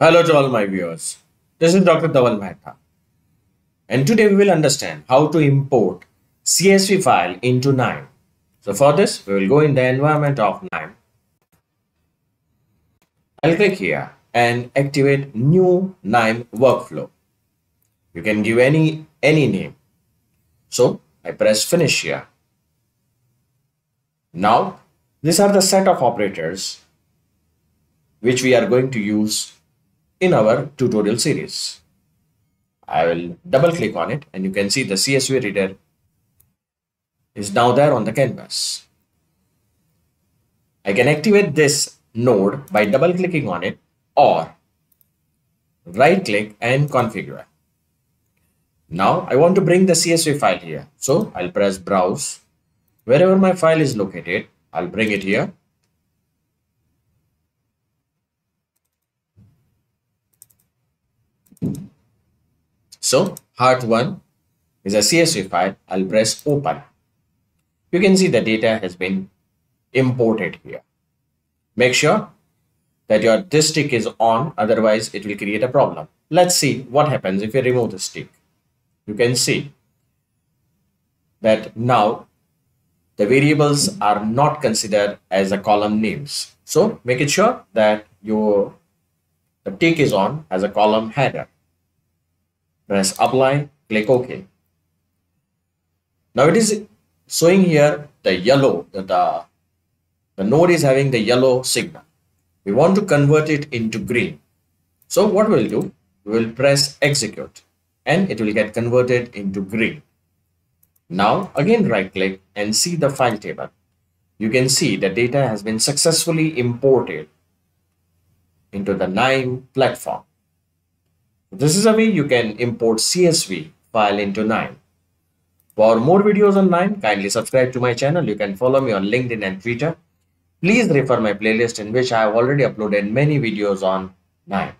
Hello to all my viewers. This is Dr. Dhaval Maheta. And today we will understand how to import CSV file into KNIME. So for this, we will go in the environment of KNIME. I'll click here and activate new KNIME workflow. You can give any, any name. So I press finish here. Now, these are the set of operators which we are going to use in our tutorial series. I will double click on it and you can see the CSV reader is now there on the canvas. I can activate this node by double clicking on it or right click and configure. Now I want to bring the CSV file here. So I'll press browse. Wherever my file is located, I'll bring it here So heart1 is a CSV file. I'll press open. You can see the data has been imported here. Make sure that your this stick is on, otherwise it will create a problem. Let's see what happens if you remove the stick. You can see that now the variables are not considered as a column names. So make it sure that your the tick is on as a column header press apply click ok. Now it is showing here the yellow the, the, the node is having the yellow signal. We want to convert it into green. So what we'll do we will press execute and it will get converted into green. Now again right click and see the file table. You can see the data has been successfully imported into the KNIME platform this is a way you can import CSV file into KNIME. For more videos on KNIME, kindly subscribe to my channel. You can follow me on LinkedIn and Twitter. Please refer my playlist in which I have already uploaded many videos on KNIME.